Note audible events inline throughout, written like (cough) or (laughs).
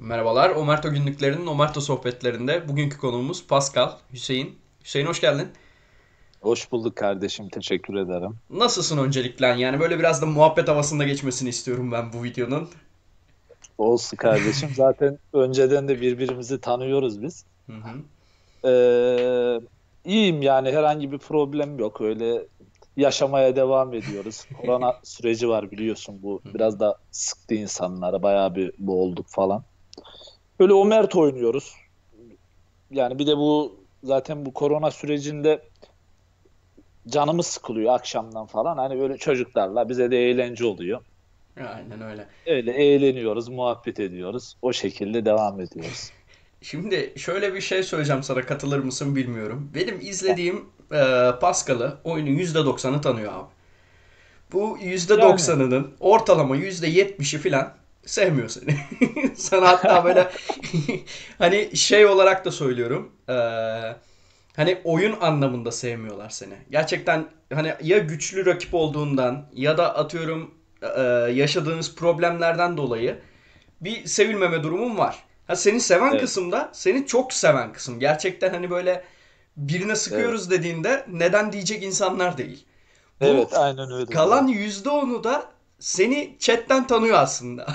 Merhabalar. Omerto günlüklerinin Omerto sohbetlerinde bugünkü konuğumuz Pascal, Hüseyin. Hüseyin hoş geldin. Hoş bulduk kardeşim. Teşekkür ederim. Nasılsın öncelikle? Yani böyle biraz da muhabbet havasında geçmesini istiyorum ben bu videonun. Olsun kardeşim. Zaten (laughs) önceden de birbirimizi tanıyoruz biz. Hı hı. Ee, iyiyim yani herhangi bir problem yok. Öyle yaşamaya devam ediyoruz. (laughs) Korona süreci var biliyorsun bu. Biraz da sıktı insanlara. Bayağı bir boğulduk falan. Böyle Omert oynuyoruz. Yani bir de bu zaten bu korona sürecinde canımız sıkılıyor akşamdan falan. Hani böyle çocuklarla bize de eğlence oluyor. Aynen öyle. Öyle eğleniyoruz, muhabbet ediyoruz. O şekilde devam ediyoruz. (laughs) Şimdi şöyle bir şey söyleyeceğim sana katılır mısın bilmiyorum. Benim izlediğim e, Pascal'ı oyunun %90'ı tanıyor abi. Bu %90'ının ortalama %70'i falan sevmiyor seni. (laughs) Sana hatta böyle (laughs) hani şey olarak da söylüyorum. E, hani oyun anlamında sevmiyorlar seni. Gerçekten hani ya güçlü rakip olduğundan ya da atıyorum e, yaşadığınız problemlerden dolayı bir sevilmeme durumum var. Ha seni seven Evet, kısımda seni çok seven kısım. Gerçekten hani böyle birine evet. sıkıyoruz dediğinde neden diyecek insanlar değil. Bu Evet, aynen öyle kalan ya. yüzde onu da seni chatten tanıyor aslında.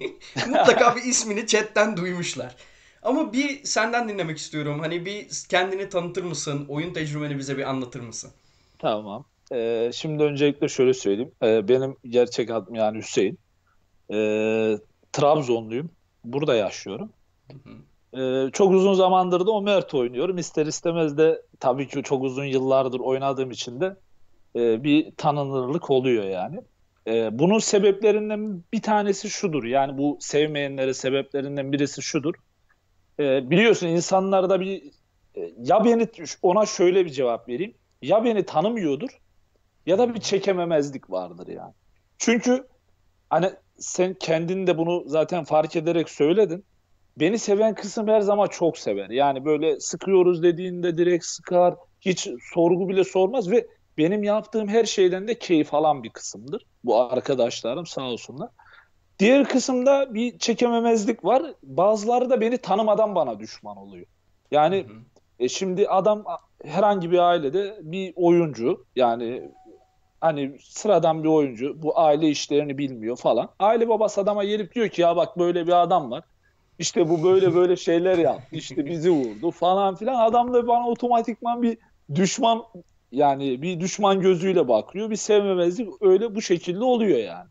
(laughs) Mutlaka bir ismini chatten duymuşlar. Ama bir senden dinlemek istiyorum. Hani bir kendini tanıtır mısın? Oyun tecrübeni bize bir anlatır mısın? Tamam. Ee, şimdi öncelikle şöyle söyleyeyim. Ee, benim gerçek adım yani Hüseyin. Ee, Trabzonluyum. Burada yaşıyorum. Hı hı. Ee, çok uzun zamandır da Omert oynuyorum. İster istemez de tabii ki çok uzun yıllardır oynadığım için de e, bir tanınırlık oluyor yani. E, bunun sebeplerinden bir tanesi şudur. Yani bu sevmeyenlere sebeplerinden birisi şudur. E, biliyorsun insanlarda bir ya beni ona şöyle bir cevap vereyim. Ya beni tanımıyordur ya da bir çekememezlik vardır yani. Çünkü hani sen kendin de bunu zaten fark ederek söyledin. Beni seven kısım her zaman çok sever. Yani böyle sıkıyoruz dediğinde direkt sıkar. Hiç sorgu bile sormaz ve benim yaptığım her şeyden de keyif alan bir kısımdır. Bu arkadaşlarım sağ olsunlar. Diğer kısımda bir çekememezlik var. Bazıları da beni tanımadan bana düşman oluyor. Hı Yani hı. e, şimdi adam herhangi bir ailede bir oyuncu yani hani sıradan bir oyuncu bu aile işlerini bilmiyor falan. Aile babası adama gelip diyor ki ya bak böyle bir adam var. İşte bu böyle (laughs) böyle şeyler yaptı. işte bizi vurdu falan filan. Adam da bana otomatikman bir düşman yani bir düşman gözüyle bakıyor. Bir sevmemezlik öyle bu şekilde oluyor yani.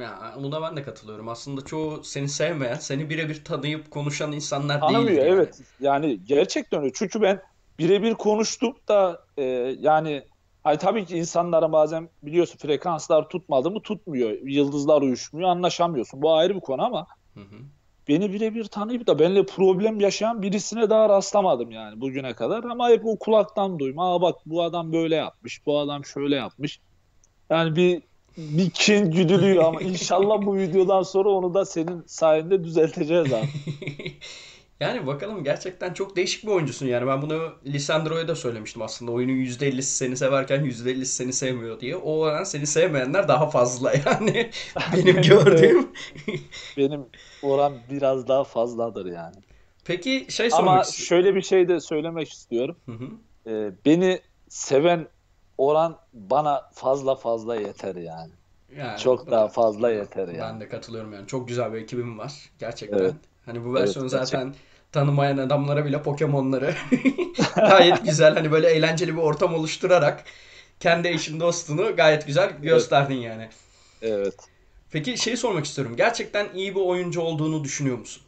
Ya buna ben de katılıyorum. Aslında çoğu seni sevmeyen, seni birebir tanıyıp konuşan insanlar değildir Tanımıyor yani. evet. Yani gerçekten öyle. Çünkü ben birebir konuştuk da e, yani hani tabii ki insanlara bazen biliyorsun frekanslar tutmadı mı tutmuyor. Yıldızlar uyuşmuyor, anlaşamıyorsun. Bu ayrı bir konu ama Hı hı. Beni birebir tanıyıp da benimle problem yaşayan birisine daha rastlamadım yani bugüne kadar. Ama hep o kulaktan duyma. Aa bak bu adam böyle yapmış, bu adam şöyle yapmış. Yani bir bir kin güdülüyor ama (laughs) inşallah bu videodan sonra onu da senin sayende düzelteceğiz abi. (laughs) Yani bakalım gerçekten çok değişik bir oyuncusun yani. Ben bunu Lisandro'ya da söylemiştim aslında. Oyunun %50'si seni severken %50'si seni sevmiyor diye. O oran seni sevmeyenler daha fazla (laughs) yani. Benim gördüğüm. (laughs) Benim oran biraz daha fazladır yani. Peki şey sormak Ama istiyorum. şöyle bir şey de söylemek istiyorum. Hı hı. Ee, beni seven oran bana fazla fazla yeter yani. Yani Çok daha fazla yeter ben yani. de katılıyorum yani. Çok güzel bir ekibim var gerçekten. Evet, Hani bu evet versiyonu gerçek. zaten tanımayan adamlara bile Pokemon'ları (laughs) gayet güzel hani böyle eğlenceli bir ortam oluşturarak kendi eşin dostunu gayet güzel Evet, gösterdin yani. evet. Peki şeyi sormak istiyorum. Gerçekten iyi bir oyuncu olduğunu düşünüyor musun?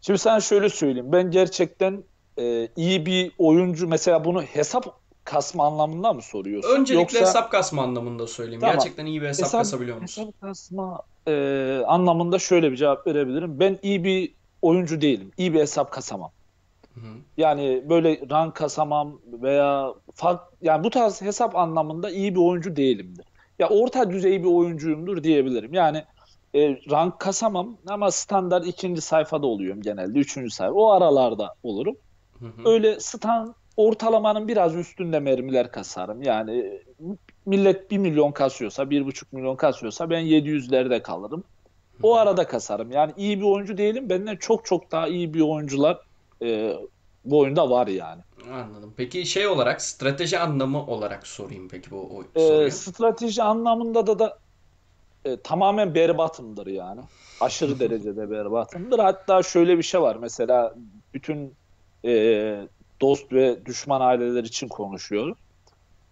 Şimdi sen şöyle söyleyeyim. Ben gerçekten e, iyi bir oyuncu mesela bunu hesap kasma anlamında mı soruyorsun? Öncelikle Yoksa hesap kasma anlamında söyleyeyim. tamam. Gerçekten iyi bir hesap Hesap kasabiliyor musun? hesap kasma e, anlamında şöyle bir cevap verebilirim. Ben iyi bir oyuncu değilim. İyi bir hesap kasamam. Hı. Yani böyle rank kasamam veya fark yani bu tarz hesap anlamında iyi bir oyuncu değilimdir. Ya orta düzey bir oyuncuyumdur diyebilirim. Yani e, rank kasamam ama standart ikinci sayfada oluyorum genelde. Üçüncü sayfa. O aralarda olurum. Hı hı. Öyle stand ortalamanın biraz üstünde mermiler kasarım. Yani millet bir milyon kasıyorsa, bir buçuk milyon kasıyorsa ben 700'lerde kalırım. O arada kasarım. Yani iyi bir oyuncu değilim. Benden çok çok daha iyi bir oyuncular e, bu oyunda var yani. Anladım. Peki şey olarak strateji anlamı olarak sorayım peki bu o, E, soruyu. strateji anlamında da da e, tamamen berbatımdır yani. Aşırı (laughs) derecede berbatımdır. Hatta şöyle bir şey var. Mesela bütün e, dost ve düşman aileler için konuşuyorum.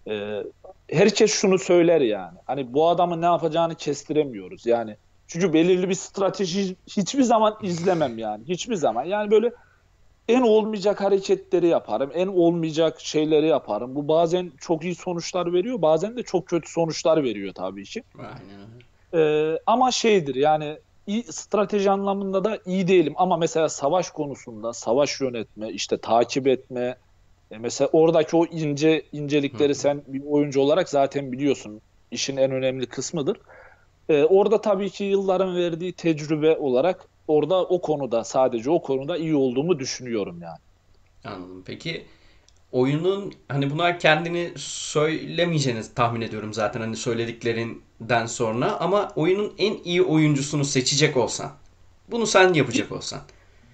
E, herkes şunu söyler yani. Hani bu adamın ne yapacağını kestiremiyoruz. Yani çünkü belirli bir strateji hiçbir zaman izlemem yani. Hiçbir zaman. Yani böyle en olmayacak hareketleri yaparım. En olmayacak şeyleri yaparım. Bu bazen çok iyi sonuçlar veriyor. Bazen de çok kötü sonuçlar veriyor tabii ki. Aynen. Ee, ama şeydir yani iyi, strateji anlamında da iyi değilim. Ama mesela savaş konusunda savaş yönetme, işte takip etme, e, mesela oradaki o ince incelikleri Hı sen bir oyuncu olarak zaten biliyorsun. İşin en önemli kısmıdır. Ee, orada tabii ki yılların verdiği tecrübe olarak orada o konuda sadece o konuda iyi olduğumu düşünüyorum yani. Anladım. Peki oyunun hani buna kendini söylemeyeceğini tahmin ediyorum zaten hani söylediklerinden sonra ama oyunun en iyi oyuncusunu seçecek olsan bunu sen yapacak olsan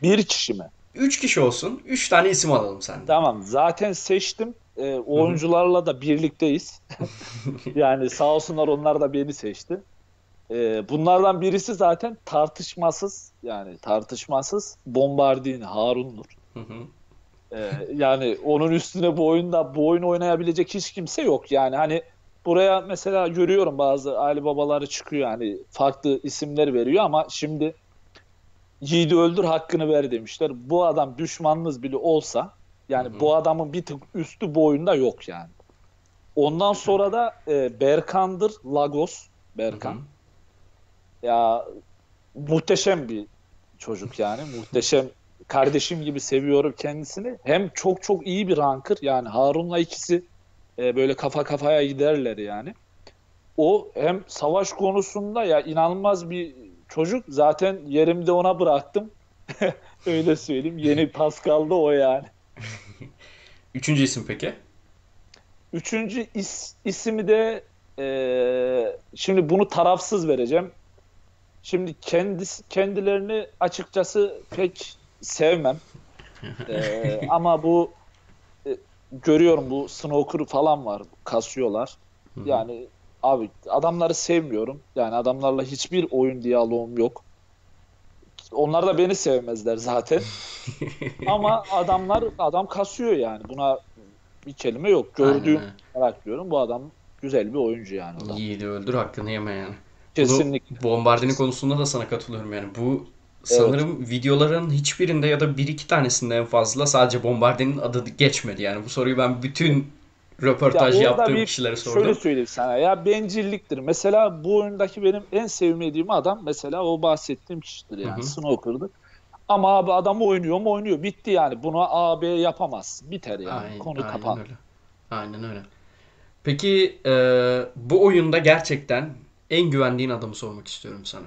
Bir kişi mi? 3 kişi olsun 3 tane isim alalım senden. Tamam zaten seçtim. Hı. oyuncularla da birlikteyiz. (laughs) Yani sağ olsunlar onlar da beni seçti. Ee, bunlardan birisi zaten tartışmasız yani tartışmasız Bombardini Harun'dur. Hı hı. Ee, yani onun üstüne bu oyunda bu oyunu oynayabilecek hiç kimse yok. Yani hani buraya mesela görüyorum bazı aile babaları çıkıyor hani farklı isimler veriyor ama şimdi yiğidi öldür hakkını ver demişler. Bu adam düşmanınız bile olsa yani Hı hı. bu adamın bir tık üstü bu oyunda yok yani. Ondan sonra da e, Berkan'dır Lagos Berkan. hı. Ya muhteşem bir çocuk yani. (laughs) Muhteşem. Kardeşim gibi seviyorum kendisini. Hem çok çok iyi bir rankır. Yani Harun'la ikisi e, böyle kafa kafaya giderler yani. O hem savaş konusunda ya inanılmaz bir çocuk. Zaten yerimde ona bıraktım. (laughs) Öyle söyleyeyim. Yeni Pascal'da o yani. (laughs) Üçüncü isim peki? Üçüncü is, ismi de e, şimdi bunu tarafsız vereceğim. Şimdi kendisi, kendilerini açıkçası pek sevmem. E, (laughs) ama bu e, görüyorum bu snooker falan var kasıyorlar. Hı hı. Yani abi adamları sevmiyorum. Yani adamlarla hiçbir oyun diyaloğum yok. Onlar da beni sevmezler zaten. (laughs) Ama adamlar adam kasıyor yani. Buna bir kelime yok. Gördüğüm olarak diyorum. Bu adam güzel bir oyuncu yani o da. Yiğidi öldür hakkını yeme yani. Bunu Kesinlikle. Bombardini konusunda da sana katılıyorum yani. Bu sanırım videoların hiçbirinde ya da bir iki tanesinde en fazla sadece Bombardini'nin adı geçmedi. Yani bu soruyu ben bütün röportaj Ya yaptığım bir kişilere şöyle sordum. söyleyeyim sana ya bencilliktir. Mesela bu oyundaki benim en sevmediğim adam mesela o bahsettiğim kişidir yani Hı hı. Snooker'dır. Ama abi adam oynuyor mu oynuyor. Bitti yani. Buna A, B yapamazsın. Biter yani. Aynen, Konu aynen kapan. öyle. Aynen öyle. Peki e, bu oyunda gerçekten en güvendiğin adamı sormak istiyorum sana.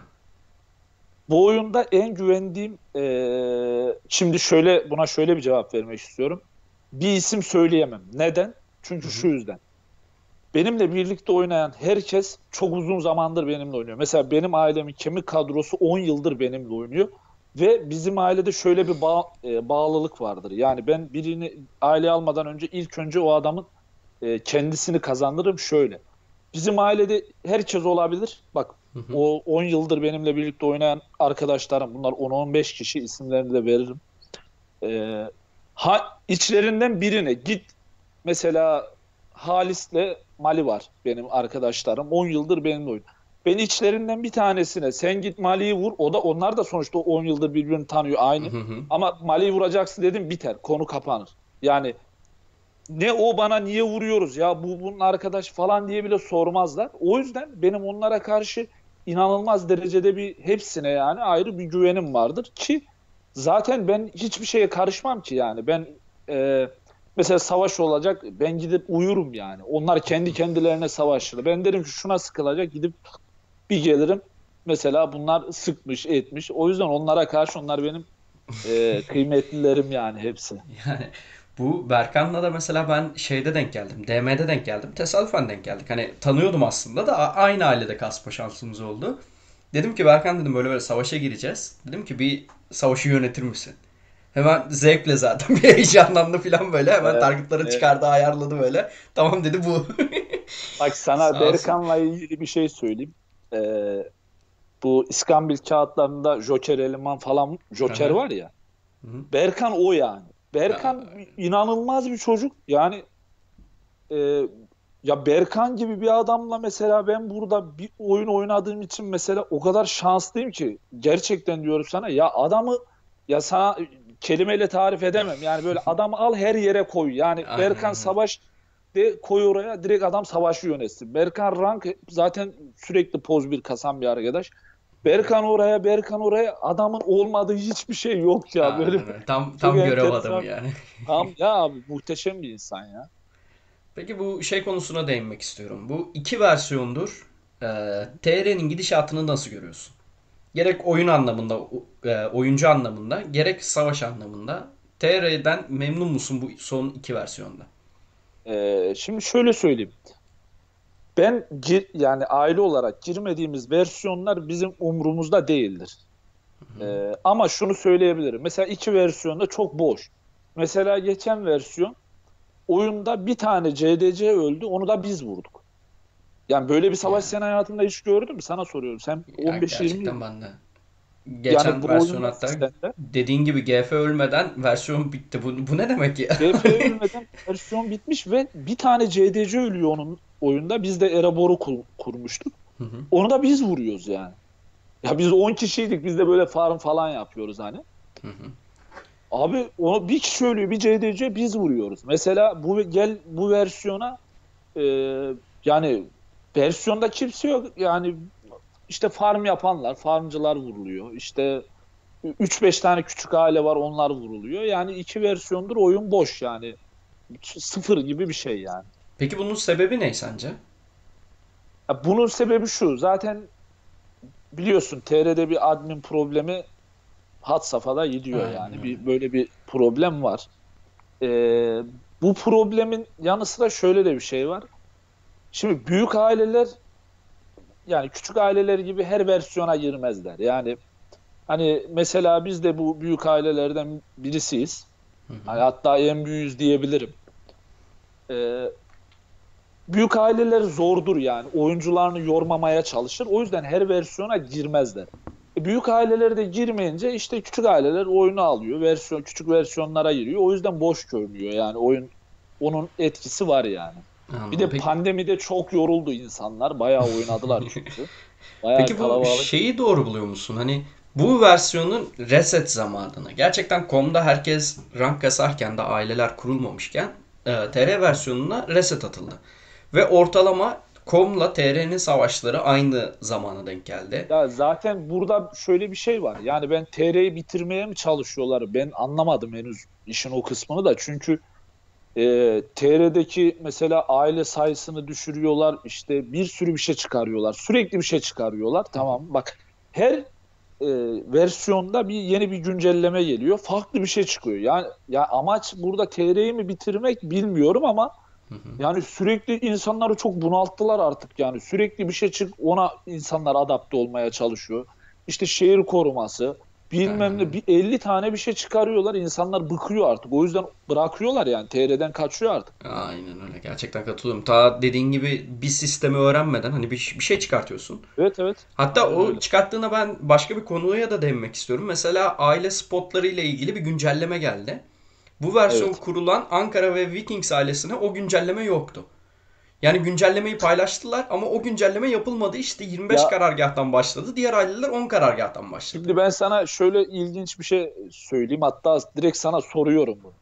Bu oyunda en güvendiğim eee, şimdi şöyle buna şöyle bir cevap vermek istiyorum. Bir isim söyleyemem. Neden? Çünkü Hı hı. şu yüzden. Benimle birlikte oynayan herkes çok uzun zamandır benimle oynuyor. Mesela benim ailemin kemik kadrosu 10 yıldır benimle oynuyor. Ve bizim ailede şöyle bir bağ- e, bağlılık vardır. Yani ben birini aileye almadan önce ilk önce o adamın e, kendisini kazandırırım şöyle. Bizim ailede herkes olabilir. Bak Hı hı. o 10 yıldır benimle birlikte oynayan arkadaşlarım bunlar 10-15 kişi isimlerini de veririm. Ee, ha, içlerinden birine git mesela Halis'le Mali var benim arkadaşlarım 10 yıldır benimle oynuyor. Ben içlerinden bir tanesine sen git Mali'yi vur o da onlar da sonuçta 10 yıldır birbirini tanıyor aynı. Hı hı. Ama Mali'yi vuracaksın dedim biter konu kapanır. Yani ne o bana niye vuruyoruz ya bu bunun arkadaş falan diye bile sormazlar. O yüzden benim onlara karşı inanılmaz derecede bir hepsine yani ayrı bir güvenim vardır ki zaten ben hiçbir şeye karışmam ki yani ben e, mesela savaş olacak ben gidip uyurum yani. Onlar kendi kendilerine savaşır. Ben derim ki şuna sıkılacak gidip bir gelirim. Mesela bunlar sıkmış etmiş. O yüzden onlara karşı onlar benim e, (laughs) kıymetlilerim yani hepsi. Yani bu Berkan'la da mesela ben şeyde denk geldim. DM'de denk geldim. Tesadüfen denk geldik. Hani tanıyordum aslında da aynı ailede kasma şansımız oldu. Dedim ki Berkan dedim böyle böyle savaşa gireceğiz. Dedim ki bir savaşı yönetir misin? Hemen zevkle zaten (laughs) bir heyecanlandı falan böyle. Hemen Evet, targetları evet. çıkardı ayarladı böyle. Tamam dedi bu. (laughs) Bak sana. Berkan'la ilgili bir şey söyleyeyim. Ee, bu İskambil kağıtlarında Joker eleman falan Joker var ya. Hı hı. Berkan o yani. Berkan inanılmaz bir çocuk. Yani e, ya Berkan gibi bir adamla mesela ben burada bir oyun oynadığım için mesela o kadar şanslıyım ki gerçekten diyorum sana ya adamı ya sana kelimeyle tarif edemem. Yani böyle adamı al her yere koy. Yani Aynen Berkan savaş de koy oraya direkt adam savaşı yönetsin. Berkan rank zaten sürekli poz bir kasan bir arkadaş. Berkan oraya, Berkan oraya adamın olmadığı hiçbir şey yok ya. Böyle Aynen öyle. Tam tam görev adamı yani. tam (laughs) ya abi muhteşem bir insan ya. Peki bu şey konusuna değinmek istiyorum. Bu iki versiyondur. Ee, TR'nin gidişatını nasıl görüyorsun? Gerek oyun anlamında, e, oyuncu anlamında, gerek savaş anlamında. TR'den memnun musun bu son iki versiyonda? Ee, şimdi şöyle söyleyeyim. Ben gir, yani aile olarak girmediğimiz versiyonlar bizim umrumuzda değildir. Ee, ama şunu söyleyebilirim. Mesela iki versiyonda çok boş. Mesela geçen versiyon oyunda bir tane CDC öldü. Onu da biz vurduk. Yani böyle bir savaş sen hayatında hiç gördün mü? Sana soruyorum. Sen Ya 15-20 gerçekten ben de. Geçen yani versiyon hatta sistemde dediğin gibi GF ölmeden versiyon bitti. Bu, bu ne demek ya? GF ölmeden (laughs) versiyon bitmiş ve bir tane CDC ölüyor onun oyunda. Biz de Erebor'u kur- kurmuştuk. Hı hı. Onu da biz vuruyoruz yani. Ya biz 10 kişiydik. Biz de böyle farm falan yapıyoruz hani. Hı hı. Abi onu bir kişi ölüyor, bir CDC biz vuruyoruz. Mesela bu gel bu versiyona e, yani versiyonda kimse yok. Yani işte farm yapanlar, farmcılar vuruluyor. İşte 3-5 tane küçük aile var, onlar vuruluyor. Yani iki versiyondur oyun boş yani. Sıfır gibi bir şey yani. Peki bunun sebebi ne sence? Ya bunun sebebi şu. Zaten biliyorsun TR'de bir admin problemi had safhada gidiyor Aynen yani. Bir böyle bir problem var. Ee, bu problemin yanı sıra şöyle de bir şey var. Şimdi büyük aileler yani küçük aileler gibi her versiyona girmezler. Yani hani mesela biz de bu büyük ailelerden birisiyiz. Hı hı. Hani hatta en büyüğüz diyebilirim. Ee, büyük aileler zordur yani. Oyuncularını yormamaya çalışır. O yüzden her versiyona girmezler. E, büyük aileler de girmeyince işte küçük aileler oyunu alıyor. Versiyon küçük versiyonlara giriyor. O yüzden boş görünüyor yani oyun onun etkisi var yani. Bir Anladım. de Peki- pandemide çok yoruldu insanlar. Bayağı oynadılar (laughs) çünkü. Bayağı Peki bu kalabalık. şeyi doğru buluyor musun? Hani bu versiyonun reset zamanını gerçekten komda herkes rank kasarken de aileler kurulmamışken e, TR versiyonuna reset atıldı. Ve ortalama komla TR'nin savaşları aynı zamana denk geldi. Ya zaten burada şöyle bir şey var. Yani ben TR'yi bitirmeye mi çalışıyorlar? Ben anlamadım henüz işin o kısmını da. Çünkü e, TR'deki mesela aile sayısını düşürüyorlar. İşte bir sürü bir şey çıkarıyorlar. Sürekli bir şey çıkarıyorlar. Tamam bak her e, versiyonda bir yeni bir güncelleme geliyor. Farklı bir şey çıkıyor. Yani ya amaç burada TR'yi mi bitirmek bilmiyorum ama Hı hı. yani sürekli insanları çok bunalttılar artık yani. Sürekli bir şey çık ona insanlar adapte olmaya çalışıyor. İşte şehir koruması bilmem ne bir 50 tane bir şey çıkarıyorlar. İnsanlar bıkıyor artık. O yüzden bırakıyorlar yani. TR'den kaçıyor artık. Aynen öyle. Gerçekten katılıyorum. Ta dediğin gibi bir sistemi öğrenmeden hani bir, bir şey çıkartıyorsun. Evet evet. Hatta Aynen o öyle. çıkarttığına ben başka bir konuya da değinmek istiyorum. Mesela aile spotları ile ilgili bir güncelleme geldi. Bu versiyon Evet. kurulan Ankara ve Vikings ailesine o güncelleme yoktu. Yani güncellemeyi paylaştılar ama o güncelleme yapılmadı. İşte 25 Ya- karargahtan başladı. Diğer aileler 10 karargahtan başladı. Şimdi ben sana şöyle ilginç bir şey söyleyeyim. Hatta direkt sana soruyorum bunu.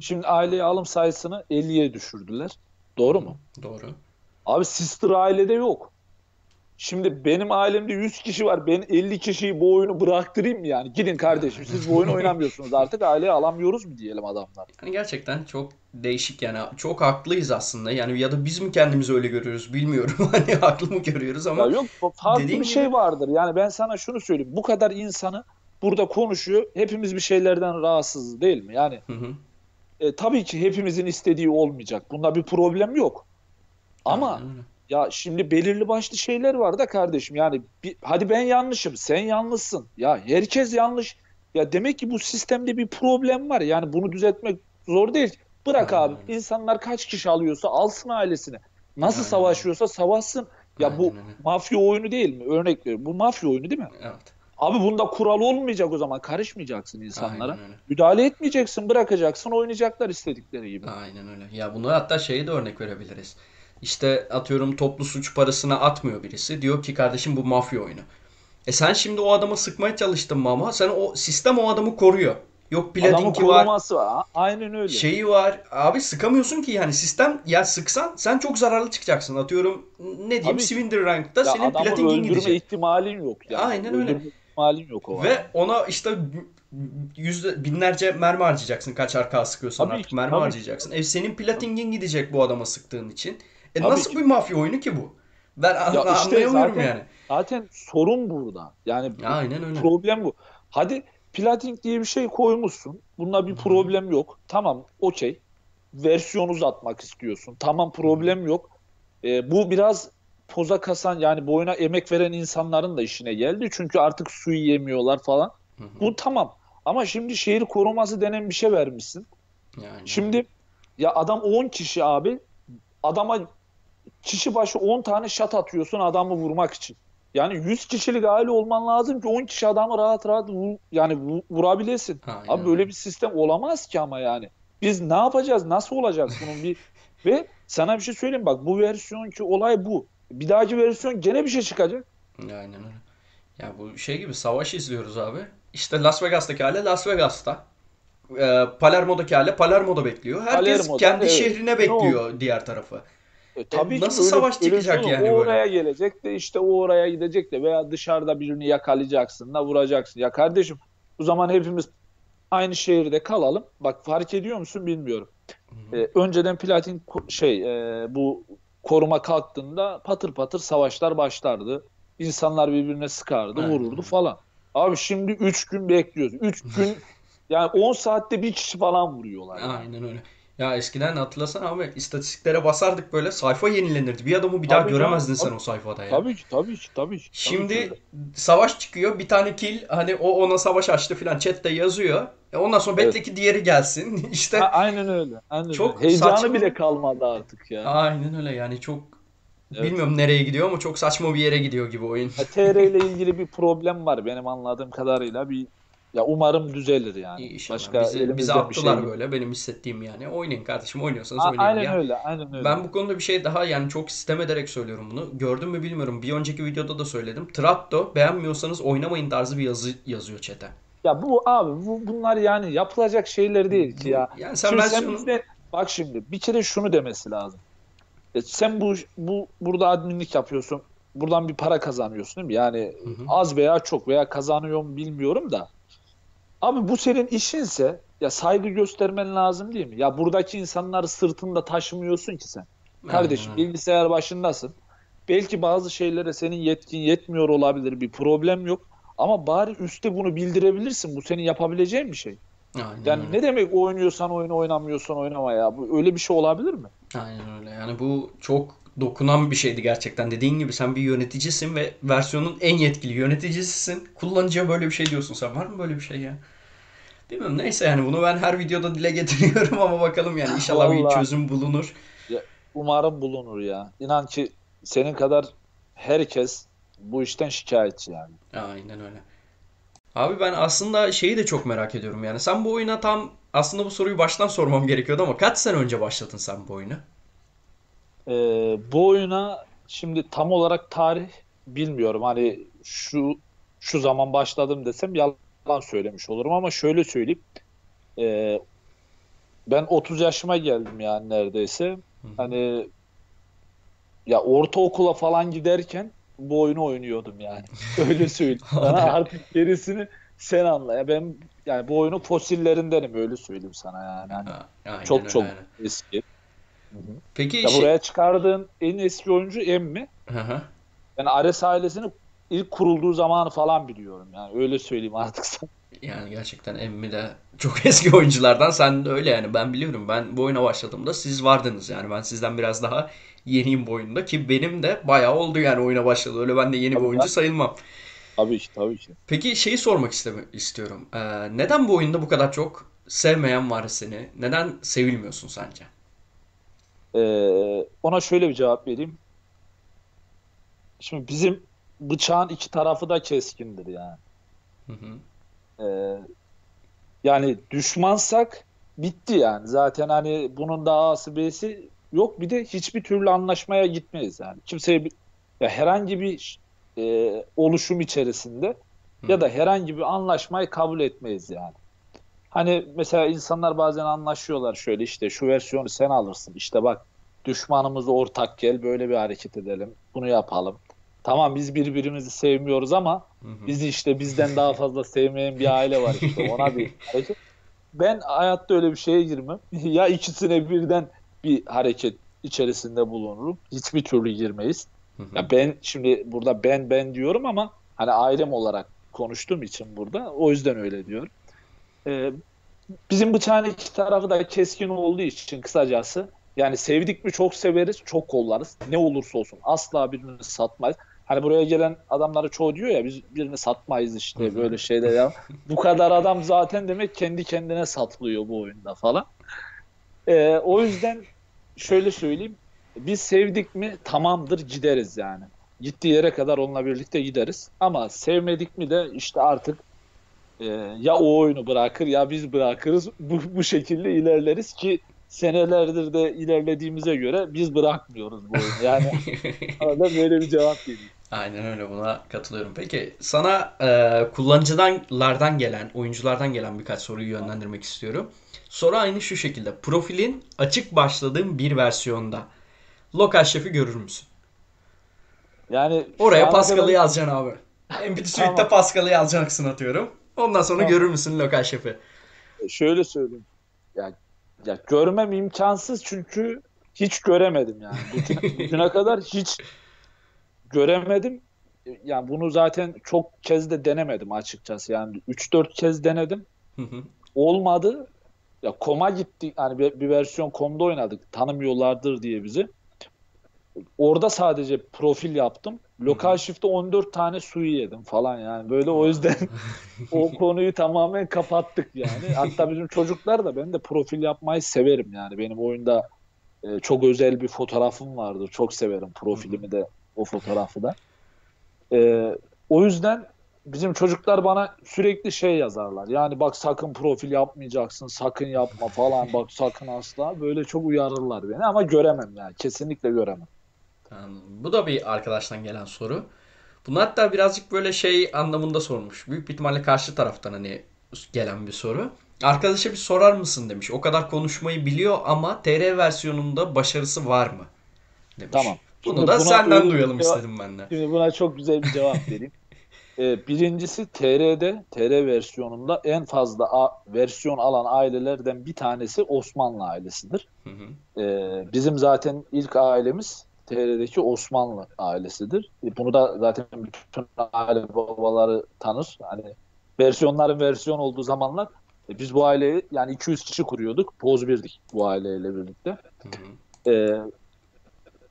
Şimdi aileye alım sayısını 50'ye düşürdüler. Doğru mu? Doğru. Abi sister ailede yok. Şimdi benim ailemde 100 kişi var. Ben 50 kişiyi bu oyunu bıraktırayım mı yani? Gidin kardeşim siz bu oyunu oynamıyorsunuz artık aileye alamıyoruz mu diyelim adamlar. Yani gerçekten çok değişik yani çok haklıyız aslında. Yani ya da biz mi kendimizi öyle görüyoruz bilmiyorum. (laughs) Hani haklı mı görüyoruz ama Ya yok farklı bir gibi- şey vardır. Yani ben sana şunu söyleyeyim. Bu kadar insanı burada konuşuyor. Hepimiz bir şeylerden rahatsızız değil mi? Yani Hı hı. e, tabii ki hepimizin istediği olmayacak. Bunda bir problem yok. Ama Aynen. Ya şimdi belirli başlı şeyler var da kardeşim. Yani bir, hadi ben yanlışım, sen yanlışsın. Ya herkes yanlış. Ya demek ki bu sistemde bir problem var. Yani bunu düzeltmek zor değil. Bırak Aynen abi. insanlar kaç kişi alıyorsa alsın ailesine. Nasıl Aynen savaşıyorsa savaşsın. Ya bu Aynen öyle. mafya oyunu değil mi? Örnek veriyorum. Bu mafya oyunu değil mi? Evet. Abi bunda kural olmayacak o zaman. Karışmayacaksın insanlara. Müdahale etmeyeceksin, bırakacaksın, oynayacaklar istedikleri gibi. Aynen öyle. Ya bunu hatta şeyi de örnek verebiliriz. İşte atıyorum toplu suç parasına atmıyor birisi. Diyor ki kardeşim bu mafya oyunu. E sen şimdi o adamı sıkmaya çalıştın mı ama sen o sistem o adamı koruyor. Yok platinki var, koruması var. Aynen öyle. şeyi var. Abi sıkamıyorsun ki yani sistem ya sıksan sen çok zararlı çıkacaksın. Atıyorum ne diyeyim Tabii ki. Swindler Rank'ta ya senin adamı platin öldürme gidecek. ihtimalin yok yani. Aynen öyle. Öldürme ihtimalin yok o. Ve ona işte yüzde binlerce mermi harcayacaksın. Kaç arka sıkıyorsan Tabii artık mermi tabii harcayacaksın. E senin platingin gidecek bu adama sıktığın için. E Tabii nasıl ki. bir mafya oyunu ki bu? Ben Ya işte anlayamıyorum zaten- yani. Zaten sorun burada. Yani Aynen öyle. problem bu. Hadi plating diye bir şey koymuşsun. Bunda bir problem yok. Tamam, okey. Versiyon uzatmak istiyorsun. Tamam problem yok. Ee, bu biraz poza kasan yani bu oyuna emek veren insanların da işine geldi. Çünkü artık suyu yemiyorlar falan. Hı hı. Bu tamam. Ama şimdi şehir koruması denen bir şey vermişsin. Yani. Şimdi ya adam 10 kişi abi adama kişi başı 10 tane şat atıyorsun adamı vurmak için. Yani 100 kişilik aile olman lazım ki 10 kişi adamı rahat rahat vur, yani vu- vurabilesin. Aynen Abi böyle bir sistem olamaz ki ama yani. Biz ne yapacağız? Nasıl olacak bunun bir (laughs) ve sana bir şey söyleyeyim bak bu versiyonki olay bu. Bir dahaki versiyon gene bir şey çıkacak. Aynen öyle. Ya bu şey gibi savaş izliyoruz abi. İşte Las Vegas'taki hale Las Vegas'ta. Ee, Palermo'daki hale Palermo'da bekliyor. Herkes Palermo'da, kendi evet. şehrine Ne bekliyor diğer tarafı. E, tabii ki nasıl öyle- savaş öyle çıkacak şey yani. O böyle? oraya gelecek de işte o oraya gidecek de veya dışarıda birini yakalayacaksın da vuracaksın. Ya kardeşim o zaman hepimiz aynı şehirde kalalım. Bak fark ediyor musun bilmiyorum. Hı E, önceden platin şey e, bu koruma kalktığında patır patır savaşlar başlardı. İnsanlar birbirine sıkardı, Aynen. vururdu falan. Abi şimdi 3 gün bekliyoruz. 3 (laughs) gün yani 10 saatte bir kişi falan vuruyorlar. yani. Aynen öyle. Ya eskiden hatırlasana abi istatistiklere basardık böyle sayfa yenilenirdi. Bir adamı bir daha Tabii canım, göremezdin sen tabii. o sayfada ya. Tabii ki tabii ki tabii ki. Tabii ki Şimdi öyle. savaş çıkıyor bir tane kill hani o ona savaş açtı filan chatte yazıyor. E ondan sonra bekle Evet. ki diğeri gelsin. (laughs) İşte Ha, aynen öyle. Aynen Çok öyle. Heyecanı saçma. bile kalmadı artık ya. aynen öyle yani çok Evet. bilmiyorum nereye gidiyor ama çok saçma bir yere gidiyor gibi oyun. TR (laughs) ile ilgili bir problem var benim anladığım kadarıyla bir ya umarım düzelir yani. İnşallah. Başka bizi, bizi bir attılar şey böyle benim hissettiğim yani. Oynayın kardeşim oynuyorsanız A- oynayın. aynen ya. öyle, aynen öyle. Ben bu konuda bir şey daha yani çok sistem ederek söylüyorum bunu. Gördün mü bilmiyorum. Bir önceki videoda da söyledim. Trapto beğenmiyorsanız oynamayın tarzı bir yazı yazıyor chat'e. Ya bu abi bu, bunlar yani yapılacak şeyler değil ki ya. Yani sen Şimdi sen versiyonu... bizde bak şimdi bir kere şunu demesi lazım. E, sen bu bu burada adminlik yapıyorsun. Buradan bir para kazanıyorsun değil mi? Yani Hı hı. az veya çok veya kazanıyor mu bilmiyorum da. Abi bu senin işinse ya saygı göstermen lazım değil mi? Ya buradaki insanları sırtında taşımıyorsun ki sen. Kardeşim bilgisayar başındasın. Belki bazı şeylere senin yetkin yetmiyor olabilir. Bir problem yok. Ama bari üstte bunu bildirebilirsin. Bu senin yapabileceğin bir şey. Aynen Yani öyle. ne demek oynuyorsan oyunu oynamıyorsan oynama ya. Bu öyle bir şey olabilir mi? Aynen öyle. Yani bu çok dokunan bir şeydi gerçekten. Dediğin gibi sen bir yöneticisin ve versiyonun en yetkili yöneticisisin. Kullanıcıya böyle bir şey diyorsun sen. Var mı böyle bir şey ya? Bilmiyorum neyse yani bunu ben her videoda dile getiriyorum ama bakalım yani inşallah bir Vallahi. çözüm bulunur. Umarım bulunur ya. İnan ki senin kadar herkes bu işten şikayetçi yani. Aynen öyle. Abi ben aslında şeyi de çok merak ediyorum yani. Sen bu oyuna tam aslında bu soruyu baştan sormam gerekiyordu ama kaç sene önce başladın sen bu oyunu? Ee, bu oyuna şimdi tam olarak tarih bilmiyorum. Hani şu şu zaman başladım desem yalan söylemiş olurum ama şöyle söyleyeyim. Ee, ben 30 yaşıma geldim yani neredeyse. Hı. Hani ya ortaokula falan giderken bu oyunu oynuyordum yani. (laughs) Öyle söyleyeyim. Sana artık gerisini sen anla. Ya ben yani bu oyunun fosillerindenim öyle söyleyeyim sana yani. Hani Ha, aynen çok çok aynen. eski. Peki Ya şey... buraya çıkardığın en eski oyuncu Emmi. Hı hı. Ben Ares ailesinin ilk kurulduğu zamanı falan biliyorum yani öyle söyleyeyim artık sana. yani gerçekten Emmi de çok (laughs) eski oyunculardan. Sen de öyle yani. Ben biliyorum. Ben bu oyuna başladığımda siz vardınız yani. Ben sizden biraz daha yeniyim bu oyunda ki benim de bayağı oldu yani oyuna başladı. Öyle ben de yeni bir oyuncu ben- sayılmam. Tabii ki tabii ki. Peki şeyi sormak istemi- istiyorum. Ee, neden bu oyunda bu kadar çok sevmeyen var seni? Neden sevilmiyorsun sence? Ee, ona şöyle bir cevap vereyim. Şimdi bizim bıçağın iki tarafı da keskindir yani. Hı hı. Ee, yani düşmansak bitti yani. Zaten hani bunun da A'sı B'si yok. Bir de hiçbir türlü anlaşmaya gitmeyiz yani. Kimseye bir, ya herhangi bir e, oluşum içerisinde ya da herhangi bir anlaşmayı kabul etmeyiz yani. Hani mesela insanlar bazen anlaşıyorlar şöyle işte şu versiyonu sen alırsın. İşte bak düşmanımız ortak gel böyle bir hareket edelim. Bunu yapalım. Tamam biz birbirimizi sevmiyoruz ama Hı hı. Bizi işte bizden daha fazla sevmeyen bir aile var işte ona bir hareket. Ben hayatta öyle bir şeye girmem. (laughs) Ya ikisine birden bir hareket içerisinde bulunurum. Hiçbir türlü girmeyiz. Hı hı. Ya ben şimdi burada ben ben diyorum ama hani ailem olarak konuştuğum için burada o yüzden öyle diyorum. Ee, bizim bıçağın iki tarafı da keskin olduğu için kısacası yani sevdik mi çok severiz, çok kollarız. Ne olursa olsun asla birini satmayız. Hani buraya gelen adamları çoğu diyor ya biz birini satmayız işte böyle şeyler ya. Bu kadar adam zaten demek kendi kendine satılıyor bu oyunda falan. Ee, o yüzden şöyle söyleyeyim. Biz sevdik mi tamamdır gideriz yani. Gittiği yere kadar onunla birlikte gideriz. Ama sevmedik mi de işte artık e, ya o oyunu bırakır ya biz bırakırız. Bu, bu şekilde ilerleriz ki senelerdir de ilerlediğimize göre biz bırakmıyoruz bu oyunu. Yani (laughs) arada böyle bir cevap vereyim. Aynen öyle buna katılıyorum. Peki sana e, kullanıcılardan gelen, oyunculardan gelen birkaç soruyu yönlendirmek istiyorum. Soru aynı şu şekilde. Profilin açık başladığın bir versiyonda lokal şefi görür müsün? Yani Oraya Pascal'ı kadar- yazacaksın abi. (laughs) MP Suite'de Tamam. Pascal'ı yazacaksın atıyorum. Ondan sonra Tamam. görür müsün lokal şefi? şöyle söyleyeyim. Ya, ya görmem imkansız çünkü hiç göremedim yani. Bugüne, bugüne kadar hiç göremedim. Yani bunu zaten çok kez de denemedim açıkçası. Yani 3-4 kez denedim. Hı hı. Olmadı. Ya Kom'a gittik. Hani bir, bir versiyon Kom'da oynadık. Tanımıyorlardır diye bizi. Orada sadece profil yaptım. Lokal shift'te 14 tane suyu yedim falan yani. Böyle o yüzden (laughs) o konuyu tamamen kapattık yani. Hatta bizim çocuklar da ben de profil yapmayı severim yani. Benim oyunda e, çok özel bir fotoğrafım vardır. Çok severim profilimi de o fotoğrafı da. E, o yüzden bizim çocuklar bana sürekli şey yazarlar. Yani bak sakın profil yapmayacaksın, sakın yapma falan bak sakın asla. Böyle çok uyarırlar beni ama göremem yani. Kesinlikle göremem. Bu da bir arkadaştan gelen soru. Bunu hatta birazcık böyle şey anlamında sormuş. Büyük bir ihtimalle karşı taraftan hani gelen bir soru. Arkadaşa bir sorar mısın demiş. O kadar konuşmayı biliyor ama TR versiyonunda başarısı var mı? Demiş. Tamam. Bunu Şimdi da senden duyalım cevap- istedim ben de. Şimdi buna çok güzel bir cevap (laughs) vereyim. Ee, birincisi TR'de, TR versiyonunda en fazla a- versiyon alan ailelerden bir tanesi Osmanlı ailesidir. Hı hı. Ee, bizim zaten ilk ailemiz TR'deki Osmanlı ailesidir. E, Bunu da zaten bütün aile babaları tanır. Hani versiyonların versiyon olduğu zamanlar e, biz bu aileyi yani 200 kişi kuruyorduk. Poz birdik bu aileyle birlikte. Hı hı. Ee,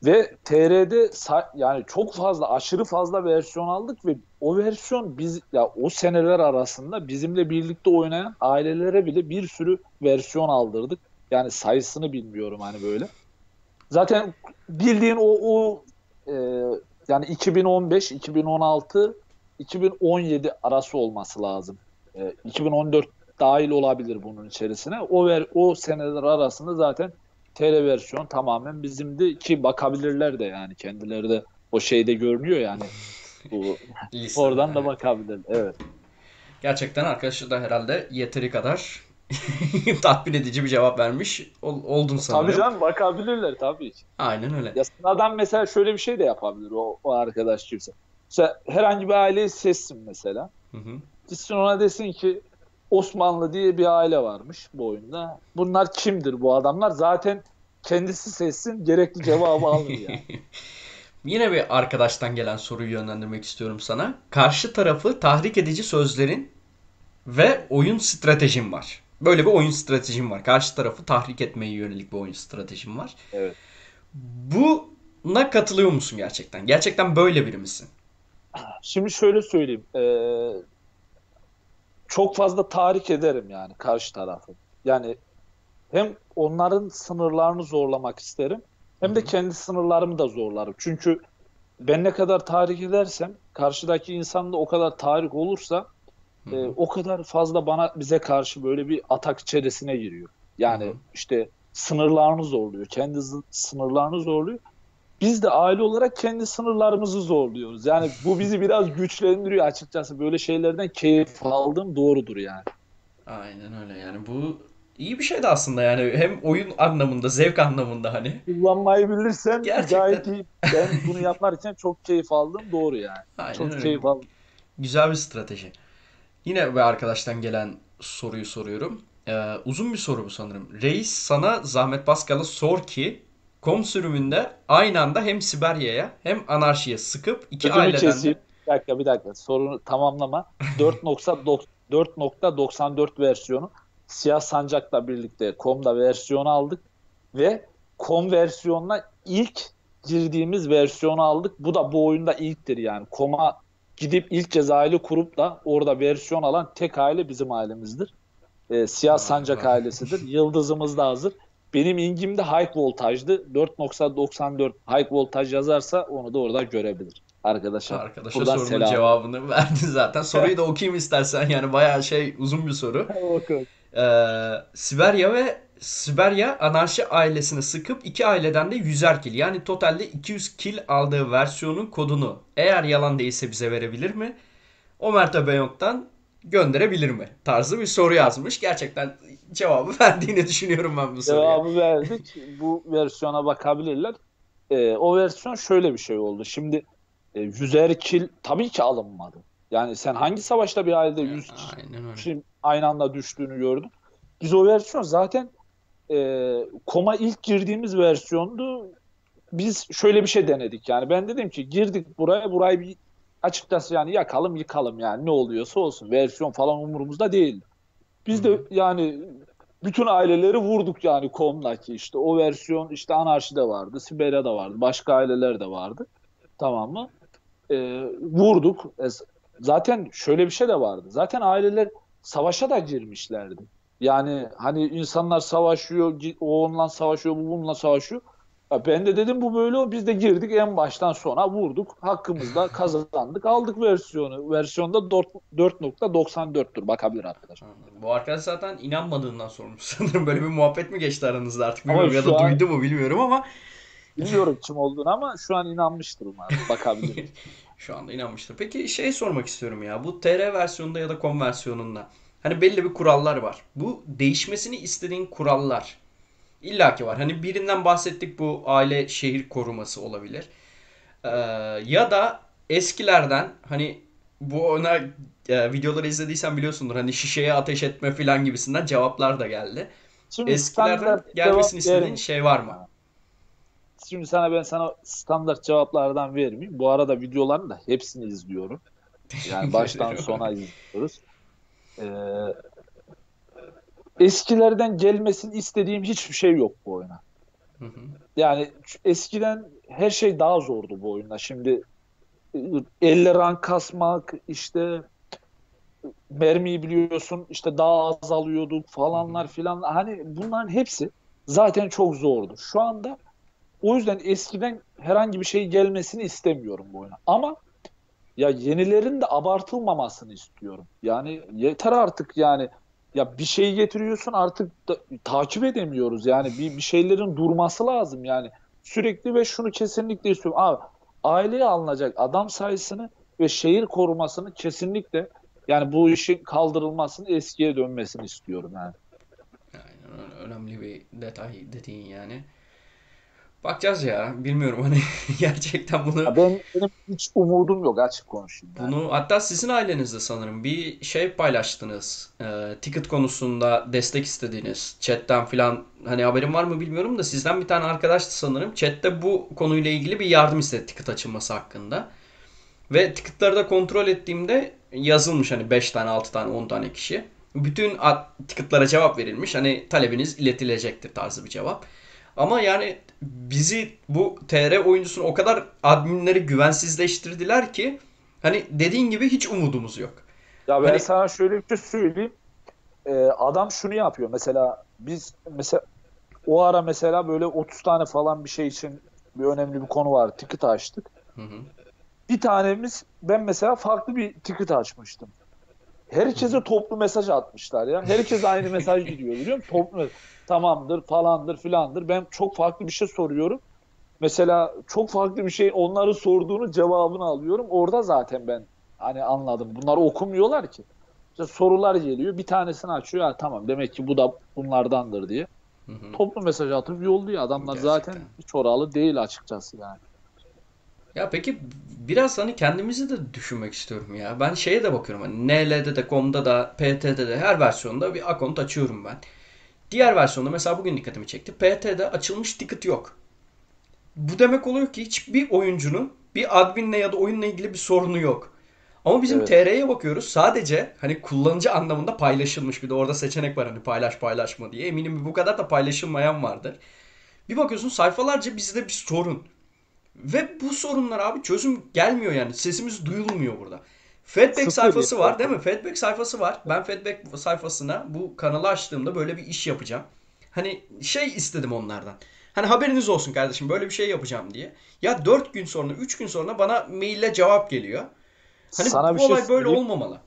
ve TR'de yani çok fazla aşırı fazla versiyon aldık ve o versiyon biz ya o seneler arasında bizimle birlikte oynayan ailelere bile bir sürü versiyon aldırdık. Yani sayısını bilmiyorum hani böyle. Zaten bildiğin o o e, yani 2015, 2016, 2017 arası olması lazım. E, 2014 dahil olabilir bunun içerisine. O ver, o seneler arasında zaten TR versiyon tamamen bizimdi ki bakabilirler de yani kendileri de o şeyde görünüyor yani. Bu, (laughs) oradan da bakabilir. Evet. Gerçekten arkadaşı da herhalde yeteri kadar (laughs) tatmin edici bir cevap vermiş ol- oldun sanırım. Tabii canım bakabilirler tabii ki. Aynen öyle. Ya sıradan mesela şöyle bir şey de yapabilir o, o arkadaş kimse. Mesela herhangi bir aileyi seçsin mesela. Hı hı. Gitsin ona desin ki Osmanlı diye bir aile varmış bu oyunda. Bunlar kimdir bu adamlar? Zaten kendisi seçsin gerekli cevabı alır yani. (laughs) Yine bir arkadaştan gelen soruyu yönlendirmek istiyorum sana. Karşı tarafı tahrik edici sözlerin ve oyun stratejim var. Böyle bir oyun stratejim var. Karşı tarafı tahrik etmeye yönelik bir oyun stratejim var. Evet. Buna katılıyor musun gerçekten? Gerçekten böyle biri misin? Şimdi şöyle söyleyeyim. Ee, çok fazla tahrik ederim yani karşı tarafı. Yani hem onların sınırlarını zorlamak isterim hem de kendi sınırlarımı da zorlarım. Çünkü ben ne kadar tahrik edersem karşıdaki insan da o kadar tahrik olursa e, o kadar fazla bana bize karşı böyle bir atak içerisine giriyor. Yani Hı işte sınırlarını zorluyor. Kendi sınırlarını zorluyor. Biz de aile olarak kendi sınırlarımızı zorluyoruz. Yani bu (laughs) bizi biraz güçlendiriyor açıkçası. Böyle şeylerden keyif aldığım doğrudur yani. Aynen öyle yani bu iyi bir şey de aslında yani hem oyun anlamında zevk anlamında hani. Kullanmayı bilirsen Gerçekten. gayet iyi. Ben bunu (laughs) yaparken çok keyif aldım doğru yani. Aynen Çok öyle. keyif aldım. Güzel bir strateji. Yine bir arkadaştan gelen soruyu soruyorum. Ee, uzun bir soru bu sanırım. Reis sana Zahmet Paskal'a sor ki kom sürümünde aynı anda hem Siberya'ya hem Anarşi'ye sıkıp iki Sözümü aileden de keseyim. Bir dakika bir dakika. Sorunu tamamlama. 4.9 4.94 (laughs) versiyonu Siyah Sancak'la birlikte Com'da versiyonu aldık ve Com versiyonuna ilk girdiğimiz versiyonu aldık. Bu da bu oyunda ilktir yani. Com'a gidip ilk kez aile kurup da orada versiyon alan tek aile bizim ailemizdir. Ee, Siyah Sancak ailesidir. Yıldızımız da hazır. Benim ingim de high voltajdı. 4.94 high voltaj yazarsa onu da orada görebilir arkadaşlar. Arkadaşa Buradan sorunun selam. cevabını (laughs) verdin zaten. Soruyu da okuyayım istersen yani bayağı şey uzun bir soru. (laughs) Bakın. Ee, Siberya ve Siberya anarşi ailesini sıkıp iki aileden de 100'er kill yani totalde 200 kill aldığı versiyonun kodunu eğer yalan değilse bize verebilir mi? Ömer Tebeyok'tan gönderebilir mi? Tarzı bir soru yazmış. Gerçekten cevabı (laughs) verdiğini düşünüyorum ben bu soruya. Cevabı verdik. Bu versiyona bakabilirler. Ee, o versiyon şöyle bir şey oldu. Şimdi e, 100'er kill tabii ki alınmadı. Yani sen hangi savaşta bir ailede 100 Aynen öyle. kişi aynı anda düştüğünü gördün. Biz o versiyon zaten e, koma ilk girdiğimiz versiyondu. Biz şöyle bir şey denedik yani. Ben dedim ki girdik buraya burayı bir açıkçası yani yakalım yıkalım yani ne oluyorsa olsun. Versiyon falan umurumuzda değil. Biz de yani bütün aileleri vurduk yani komdaki işte o versiyon işte Anarşi'de vardı, Siberya'da vardı, başka aileler de vardı. Tamam mı? Ee, vurduk. E, zaten şöyle bir şey de vardı. Zaten aileler savaşa da girmişlerdi. Yani hani insanlar savaşıyor, o onunla savaşıyor, bu bununla savaşıyor. Ya ben de dedim bu böyle o. Biz de girdik en baştan sona vurduk. Hakkımızda (laughs) kazandık. Aldık versiyonu. Versiyonda 4 4.94'tür. Bakabilir arkadaşlar. Bu arkadaş zaten inanmadığından sormuş sanırım. Böyle bir muhabbet mi geçti aranızda artık bilmiyorum ya da an- duydu mu bilmiyorum ama (laughs) Bilmiyorum kim olduğunu ama şu an inanmıştır umarım. Bakabilir. (laughs) Şu anda inanmıştır. Peki şey sormak istiyorum ya. Bu TR versiyonunda ya da com versiyonunda hani belli bir kurallar var. Bu değişmesini istediğin kurallar illaki var. Hani birinden bahsettik bu aile şehir koruması olabilir. Ee, ya da eskilerden hani bu ona e, videoları izlediysen biliyorsundur. Hani şişeye ateş etme falan gibisinden cevaplar da geldi. Şimdi Eskilerden gelmesini istediğin şey var mı? Şimdi sana ben sana standart cevaplardan vermeyeyim. Bu arada videoların da hepsini izliyorum. Yani (laughs) baştan sona izliyoruz. Ee, eskilerden gelmesini istediğim hiçbir şey yok bu oyuna. Hı hı. Yani eskiden her şey daha zordu bu oyunda. Şimdi e, elle rank kasmak, işte mermiyi biliyorsun işte daha az alıyorduk falanlar filan. Hani bunların hepsi zaten çok zordu. Şu anda o yüzden eskiden herhangi bir şey gelmesini istemiyorum bu oyuna. Ama ya yenilerin de abartılmamasını istiyorum. Yani yeter artık yani. Ya bir şey getiriyorsun artık da- takip edemiyoruz. Yani bir, bir şeylerin durması lazım yani. Sürekli ve şunu kesinlikle istiyorum. Abi, aileye alınacak adam sayısını ve şehir korumasını kesinlikle yani bu işin kaldırılmasını eskiye dönmesini istiyorum yani. Aynen. Önemli bir detay dediğin yani. Bakacağız ya. Bilmiyorum hani (laughs) gerçekten bunu Ya ben benim hiç umudum yok açık konuşayım. Yani. bunu hatta sizin ailenizde sanırım bir şey paylaştınız. Ee, ticket konusunda destek istediğiniz. Chat'ten filan hani haberin var mı bilmiyorum da sizden bir tane arkadaştı sanırım. Chat'te bu konuyla ilgili bir yardım istedi ticket açılması hakkında. Ve ticket'ları da kontrol ettiğimde yazılmış hani 5 tane, 6 tane, 10 tane kişi. Bütün ticket'lara cevap verilmiş. Hani talebiniz iletilecektir tarzı bir cevap. Ama yani bizi bu TR oyuncusunu o kadar adminleri güvensizleştirdiler ki hani dediğin gibi hiç umudumuz yok. Ya ben Hani- sana şöyle bir şey söyleyeyim. Ee, adam şunu yapıyor. Mesela biz mesela o ara mesela böyle 30 tane falan bir şey için bir önemli bir konu var. Ticket açtık. Hı hı. Bir tanemiz ben mesela farklı bir ticket açmıştım. Herkese toplu mesaj atmışlar ya. Herkes aynı mesaj gidiyor biliyor musun? Toplu mesaj. Tamamdır falandır filandır. Ben çok farklı bir şey soruyorum. Mesela çok farklı bir şey onları sorduğunu cevabını alıyorum. Orada zaten ben hani anladım. Bunları okumuyorlar ki. İşte sorular geliyor. Bir tanesini açıyor. Ha, tamam demek ki bu da bunlardandır diye. Hı hı. Toplu mesaj atıp yolluyor. Adamlar zaten Gerçekten. hiç oralı değil açıkçası yani. Ya peki biraz hani kendimizi de düşünmek istiyorum ya. Ben şeye de bakıyorum hani NL'de de, COM'da da, PT'de de her versiyonda bir account açıyorum ben. Diğer versiyonda mesela bugün dikkatimi çekti. PT'de açılmış ticket yok. Bu demek oluyor ki hiçbir oyuncunun bir adminle ya da oyunla ilgili bir sorunu yok. Ama bizim Evet. TR'ye bakıyoruz sadece hani kullanıcı anlamında paylaşılmış. Bir de orada seçenek var hani paylaş paylaşma diye. Eminim bu kadar da paylaşılmayan vardır. Bir bakıyorsun sayfalarca bizde bir sorun. Ve bu sorunlar abi çözüm gelmiyor yani. Sesimiz duyulmuyor burada. Feedback Sıfır sayfası var değil mi? Feedback sayfası var. Ben feedback sayfasına bu kanalı açtığımda böyle bir iş yapacağım. Hani şey istedim onlardan. Hani haberiniz olsun kardeşim böyle bir şey yapacağım diye. Ya 4 gün sonra 3 gün sonra bana maille cevap geliyor. Hani Sana bu bir şey olay böyle söyleyeyim. olmamalı.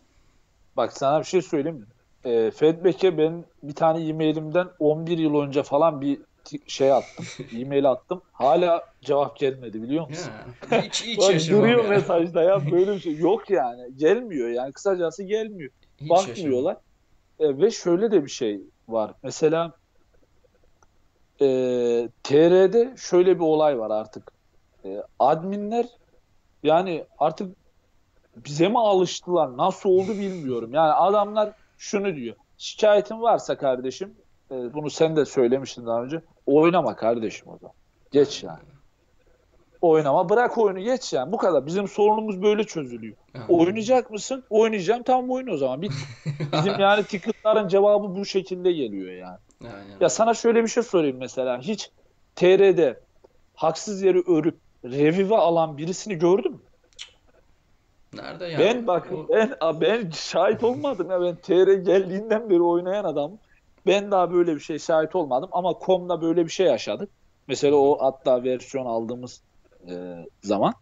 Bak sana bir şey söyleyeyim mi? E, Feedback'e ben bir tane e-mailimden 11 yıl önce falan bir şey attım. (laughs) E-mail attım. Hala cevap gelmedi biliyor musun? Ya, (laughs) hiç hiç şaşırmam duruyor ya. mesajda ya (laughs) böyle bir şey yok yani. Gelmiyor yani kısacası gelmiyor. Hiç Bakmıyorlar. E, ve şöyle de bir şey var. Mesela e, TR'de şöyle bir olay var artık. E, adminler yani artık bize mi alıştılar? Nasıl oldu bilmiyorum. Yani adamlar şunu diyor. Şikayetin varsa kardeşim e, bunu sen de söylemiştin daha önce. Oynama kardeşim o zaman. Geç yani. Oynama bırak oyunu geç yani. Bu kadar. Bizim sorunumuz böyle çözülüyor. Oynayacak mısın? Oynayacağım. Tamam oyna o zaman. Bit. (laughs) Bizim yani ticketların cevabı bu şekilde geliyor yani. Aynen. Ya sana şöyle bir şey sorayım mesela. Hiç TR'de haksız yere örüp revive alan birisini gördün mü? Nerede ya? Ben bak O- ben ben şahit olmadım ya ben TR geldiğinden beri oynayan adamım. Ben daha böyle bir şey şahit olmadım ama komda böyle bir şey yaşadık. Mesela o hatta versiyon aldığımız e, zaman.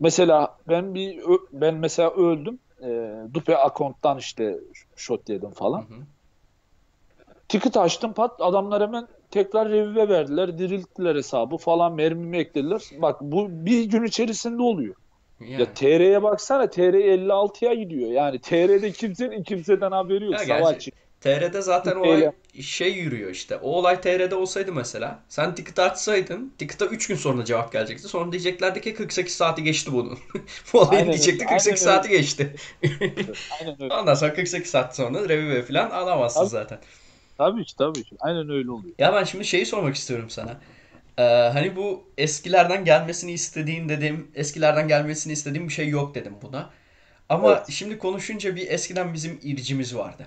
Mesela ben bir ben mesela öldüm. E, Dupe account'tan işte shot yedim falan. Hı hı. Ticket açtım pat adamlar hemen tekrar revive verdiler. Dirilttiler hesabı falan mermimi eklediler. Bak bu bir gün içerisinde oluyor. Yani. Ya TR'ye baksana TR 56'ya gidiyor. Yani TR'de kimsenin kimseden haberi yok. Ya Savaş. gerçi TR'de zaten o Öyle. olay şey yürüyor işte. O olay TR'de olsaydı mesela. Sen ticket açsaydın. Ticket'a 3 gün sonra cevap gelecekti. Sonra diyeceklerdi ki 48 saati geçti bunun. (laughs) Bu olayın Aynen diyecekti öyle, 48 aynen saati geçti. Aynen öyle. Ondan sonra 48 saat sonra revive falan alamazsın Tabii. zaten. Tabii ki tabii ki. Aynen öyle oluyor. Ya ben şimdi şeyi sormak istiyorum sana. Ee, hani bu eskilerden gelmesini istediğin dedim, eskilerden gelmesini istediğim bir şey yok dedim buna. Ama Evet. şimdi konuşunca bir eskiden bizim iricimiz vardı.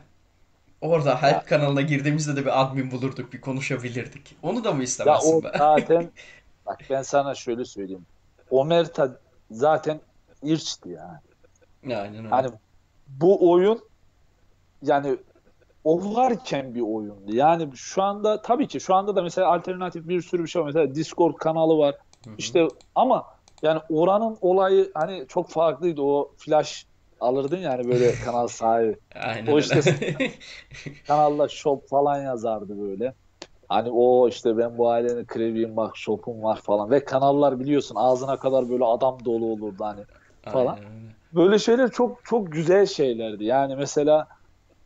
Orada Help Ya. kanalına girdiğimizde de bir admin bulurduk, bir konuşabilirdik. Onu da mı Ya istemezsin o be? zaten (laughs) bak ben sana şöyle söyleyeyim. Omerta zaten irçti yani. Aynen öyle. Hani bu oyun yani o varken bir oyundu. Yani şu anda tabii ki şu anda da mesela alternatif bir sürü bir şey var. Mesela Discord kanalı var. Hı hı. İşte ama yani oranın olayı hani çok farklıydı. O flash alırdın yani böyle (laughs) kanal sahibi. Aynen o işte-. (laughs) Kanalda shop falan yazardı böyle. Hani o işte ben bu ailenin kreviyim bak shop'um var falan. Ve kanallar biliyorsun ağzına kadar böyle adam dolu olurdu hani. falan. Aynen öyle. Böyle şeyler çok çok güzel şeylerdi. Yani mesela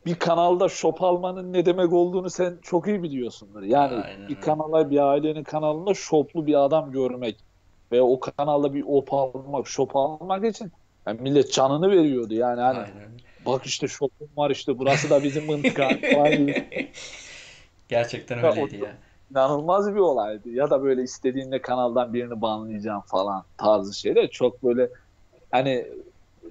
bir kanalda shop almanın ne demek olduğunu sen çok iyi biliyorsundur. Yani Aynen bir kanala bir ailenin kanalında shoplu bir adam görmek ve o kanalda bir op almak, shop almak için yani millet canını veriyordu. Yani hani Aynen bak işte shop'um var işte burası da bizim mıntıka (laughs) falan gibi. Gerçekten Ya öyleydi ya. İnanılmaz bir olaydı. Ya da böyle istediğinde kanaldan birini banlayacağım falan tarzı şeyler çok böyle Hani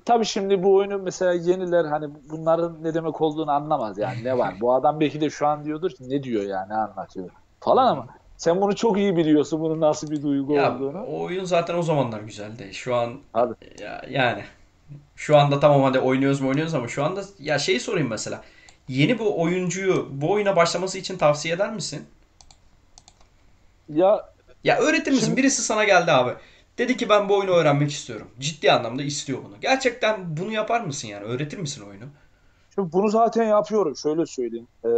tabii şimdi bu oyunu mesela yeniler hani bunların ne demek olduğunu anlamaz yani ne var. Bu adam belki de şu an diyordur ki ne diyor yani anlatıyor falan ama sen bunu çok iyi biliyorsun bunun nasıl bir duygu Ya olduğunu. o oyun zaten o zamanlar güzeldi. Şu an Abi. ya, yani şu anda tamam hadi oynuyoruz mu oynuyoruz ama şu anda ya şeyi sorayım mesela. Yeni bu oyuncuyu bu oyuna başlaması için tavsiye eder misin? Ya Ya öğretir misin? Şimdi- Birisi sana geldi abi. Dedi ki ben bu oyunu öğrenmek istiyorum. Ciddi anlamda istiyor bunu. Gerçekten bunu yapar mısın yani? Öğretir misin oyunu? Şimdi bunu zaten yapıyorum. Şöyle söyleyeyim. Ee,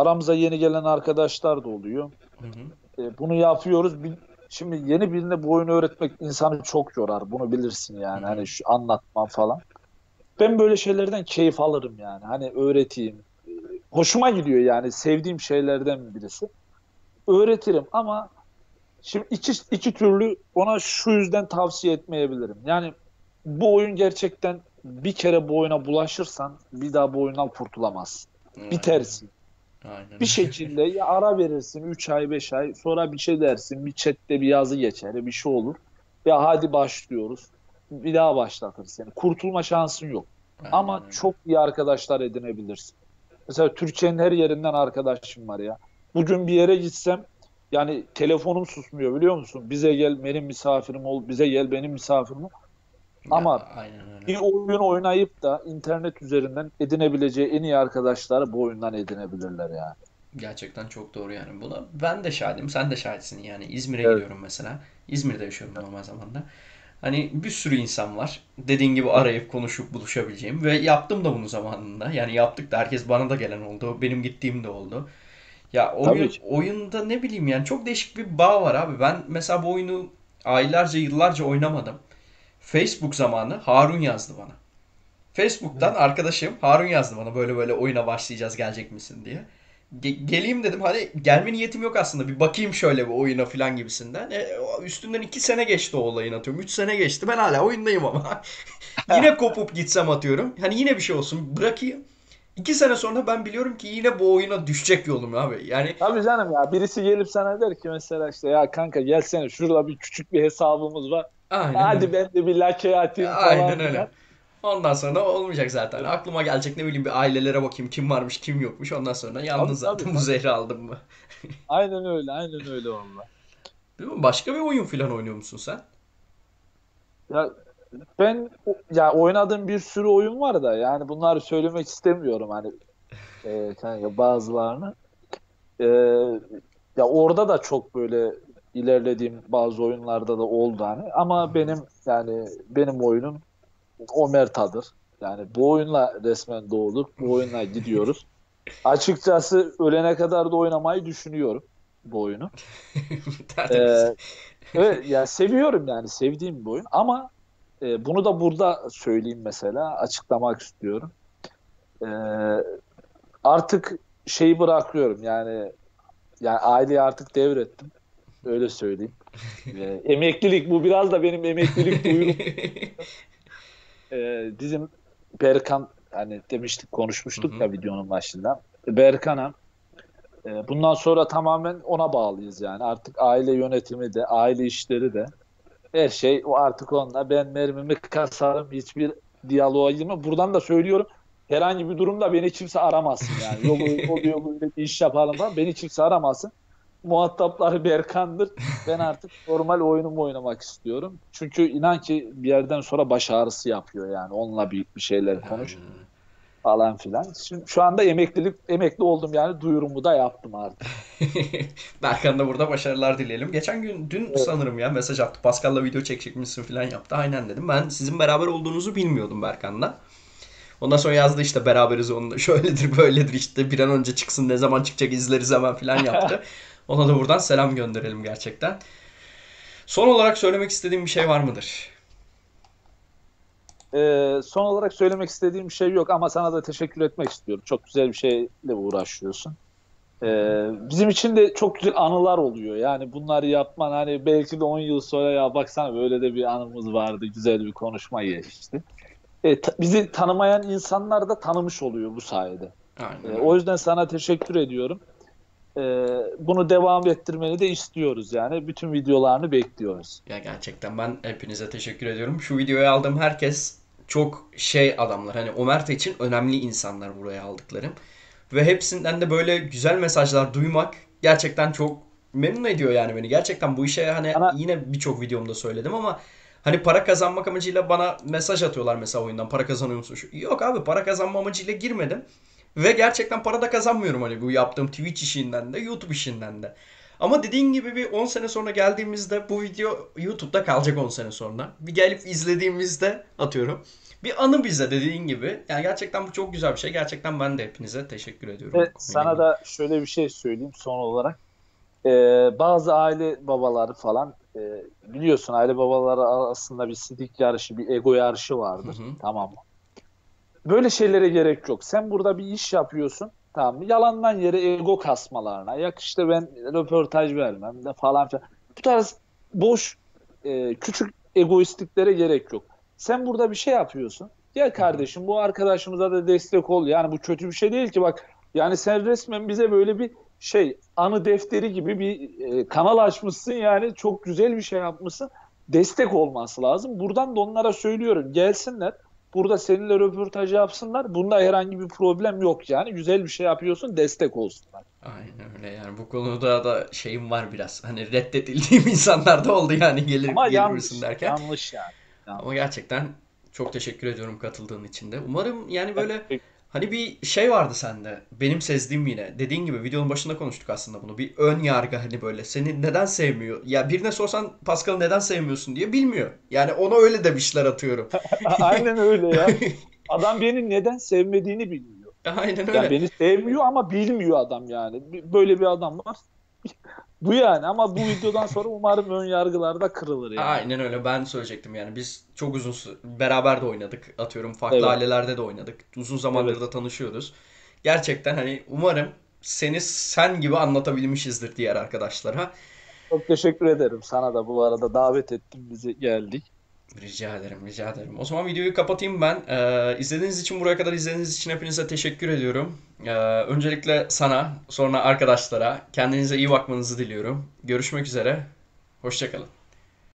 aramıza yeni gelen arkadaşlar da oluyor. Hı hı. Ee, bunu yapıyoruz. Bir- Şimdi yeni birine bu oyunu öğretmek insanı çok yorar. Bunu bilirsin yani. Hani şu anlatma falan. Ben böyle şeylerden keyif alırım yani. Hani öğreteyim. Ee, Hoşuma gidiyor yani. Sevdiğim şeylerden birisi. Öğretirim ama şimdi iki, iki türlü ona şu yüzden tavsiye etmeyebilirim. Yani bu oyun gerçekten bir kere bu oyuna bulaşırsan bir daha bu oyundan kurtulamazsın. Bitersin. Aynen. Bir şekilde ya ara verirsin 3 ay 5 ay sonra bir şey dersin bir chatte bir yazı geçer bir şey olur. Ya hadi başlıyoruz. Bir daha başlatır seni. Kurtulma şansın yok. Aynen Ama çok iyi arkadaşlar edinebilirsin. Mesela Türkiye'nin her yerinden arkadaşım var ya. Bugün bir yere gitsem yani telefonum susmuyor biliyor musun? Bize gel benim misafirim ol, bize gel benim misafirim ol. Ama bir oyun oynayıp da internet üzerinden edinebileceği en iyi arkadaşları bu oyundan edinebilirler yani. Gerçekten çok doğru yani. Buna ben de şahidim, sen de şahitsin yani. İzmir'e Evet. gidiyorum mesela. İzmir'de yaşıyorum normal zamanda. Hani bir sürü insan var. Dediğin gibi arayıp konuşup buluşabileceğim ve yaptım da bunu zamanında. Yani yaptık da herkes bana da gelen oldu. Benim gittiğim de oldu. Ya oyun, oyunda ne bileyim yani çok değişik bir bağ var abi. Ben mesela bu oyunu aylarca yıllarca oynamadım. Facebook zamanı Harun yazdı bana. Facebook'tan arkadaşım Harun yazdı bana böyle böyle oyuna başlayacağız gelecek misin diye. Ge- geleyim dedim hani gelme niyetim yok aslında bir bakayım şöyle bir oyuna falan gibisinden. E, üstünden iki sene geçti o olayın atıyorum. Üç sene geçti ben hala oyundayım ama. (laughs) yine kopup gitsem atıyorum. Hani yine bir şey olsun bırakayım. İki sene sonra ben biliyorum ki yine bu oyuna düşecek yolum abi. Yani Tabii canım ya birisi gelip sana der ki mesela işte ya kanka gelsene şurada bir küçük bir hesabımız var. Aynen Hadi öyle. ben de bir lake atayım falan. Aynen öyle. Ondan sonra olmayacak zaten. Aklıma gelecek ne bileyim bir ailelere bakayım kim varmış kim yokmuş. Ondan sonra yalnız Tabii, zaten bu zehri aldım mı? (laughs) Aynen öyle aynen öyle valla. Değil mi? Başka bir oyun falan oynuyor musun sen? Ya ben ya oynadığım bir sürü oyun var da yani bunları söylemek istemiyorum hani (laughs) e, kanka bazılarını. E, ya orada da çok böyle ilerlediğim bazı oyunlarda da oldu hani ama benim yani benim oyunum Omerta'dır. Yani bu oyunla resmen doğduk. Bu oyunla gidiyoruz. (laughs) Açıkçası ölene kadar da oynamayı düşünüyorum bu oyunu. (laughs) Ee, evet, ya seviyorum yani sevdiğim bir oyun ama e, bunu da burada söyleyeyim mesela açıklamak istiyorum. Ee, artık şeyi bırakıyorum yani yani aileyi artık devrettim. Öyle söyleyeyim. Ee, emeklilik bu biraz da benim emeklilik (laughs) duyurum. Ee, bizim Berkan hani demiştik konuşmuştuk Hı hı. ya videonun başında. Berkan'a e, bundan sonra tamamen ona bağlıyız yani. Artık aile yönetimi de, aile işleri de her şey o artık onunla. Ben mermimi kasarım hiçbir diyaloğa girmem. Buradan da söylüyorum. Herhangi bir durumda beni kimse aramasın yani. Yok oluyor böyle bir iş yapalım falan. Beni kimse aramasın. Muhatapları Berkan'dır. Ben artık normal oyunumu oynamak istiyorum. Çünkü inan ki bir yerden sonra baş ağrısı yapıyor yani. Onunla büyük bir şeyler konuş Aynen falan filan. Şimdi şu anda emeklilik emekli oldum yani duyurumu da yaptım artık. (laughs) Berkan da burada başarılar dileyelim. Geçen gün dün Evet. sanırım ya mesaj attı. Pascal'la video çekecek misin falan yaptı. Aynen dedim. Ben sizin beraber olduğunuzu bilmiyordum Berkan'la. Ondan sonra yazdı işte beraberiz onunla. Şöyledir (laughs) böyledir işte bir an önce çıksın ne zaman çıkacak izleriz hemen falan yaptı. (laughs) Ona da buradan selam gönderelim gerçekten. Son olarak söylemek istediğim bir şey var mıdır? Ee, son olarak söylemek istediğim bir şey yok ama sana da teşekkür etmek istiyorum. Çok güzel bir şeyle uğraşıyorsun. Ee, bizim için de çok güzel anılar oluyor. Yani bunları yapman hani belki de 10 yıl sonra ya baksana böyle de bir anımız vardı. Güzel bir konuşma geçti. E, ta- bizi tanımayan insanlar da tanımış oluyor bu sayede. Aynen E, öyle. o yüzden sana teşekkür ediyorum. E, bunu devam ettirmeni de istiyoruz yani. Bütün videolarını bekliyoruz. Ya gerçekten ben hepinize teşekkür ediyorum. Şu videoyu aldığım herkes çok şey adamlar. Hani Omerta için önemli insanlar buraya aldıklarım. Ve hepsinden de böyle güzel mesajlar duymak gerçekten çok memnun ediyor yani beni. Gerçekten bu işe hani Sana yine birçok videomda söyledim ama hani para kazanmak amacıyla bana mesaj atıyorlar mesela oyundan para kazanıyor musun? Yok abi para kazanma amacıyla girmedim. Ve gerçekten para da kazanmıyorum hani bu yaptığım Twitch işinden de YouTube işinden de. Ama dediğin gibi bir 10 sene sonra geldiğimizde bu video YouTube'da kalacak 10 sene sonra. Bir gelip izlediğimizde atıyorum. Bir anı bize dediğin gibi. Yani gerçekten bu çok güzel bir şey. Gerçekten ben de hepinize teşekkür ediyorum. konuyla sana da şöyle bir şey söyleyeyim son olarak. E, bazı aile babaları falan e, biliyorsun aile babaları arasında bir sidik yarışı, bir ego yarışı Hı vardır. hı. Tamam mı? Böyle şeylere gerek yok. Sen burada bir iş yapıyorsun. Tamam mı? Yalandan yere ego kasmalarına. Yak işte ben röportaj vermem de falan filan. Bu tarz boş e, küçük egoistliklere gerek yok. Sen burada bir şey yapıyorsun. Gel kardeşim bu arkadaşımıza da destek ol. Yani bu kötü bir şey değil ki bak. Yani sen resmen bize böyle bir şey anı defteri gibi bir e, kanal açmışsın yani çok güzel bir şey yapmışsın. Destek olması lazım. Buradan da onlara söylüyorum. Gelsinler. Burada seninle röportaj yapsınlar. Bunda herhangi bir problem yok yani. Güzel bir şey yapıyorsun, destek olsunlar. Aynen öyle yani bu konuda da şeyim var biraz. Hani reddedildiğim (laughs) insanlar da oldu yani gelir, Ama gelir yanlış, misin derken. yanlış yani. Ama Yanlış. gerçekten çok teşekkür ediyorum katıldığın için de. Umarım yani böyle Evet. Hani bir şey vardı sende. Benim sezdiğim yine. Dediğin gibi videonun başında konuştuk aslında bunu. Bir ön yargı hani böyle. Seni neden sevmiyor? Ya birine sorsan Pascal'ı neden sevmiyorsun diye bilmiyor. Yani ona öyle demişler atıyorum. (laughs) Aynen öyle ya. (laughs) Adam beni neden sevmediğini bilmiyor. Aynen Yani öyle. beni sevmiyor ama bilmiyor adam yani. Böyle bir adam var. Bu yani ama bu videodan sonra umarım ön yargılar da kırılır yani. Aynen öyle ben söyleyecektim yani biz çok uzun beraber de oynadık atıyorum farklı Evet. ailelerde de oynadık uzun zamandır Evet. da tanışıyoruz gerçekten hani umarım seni sen gibi anlatabilmişizdir diğer arkadaşlara Çok teşekkür ederim sana da bu arada davet ettin bizi geldik. Rica ederim rica ederim. O zaman videoyu kapatayım ben. Ee, izlediğiniz için buraya kadar izlediğiniz için hepinize teşekkür ediyorum. Ee, öncelikle sana sonra arkadaşlara kendinize iyi bakmanızı diliyorum. Görüşmek üzere. Hoşçakalın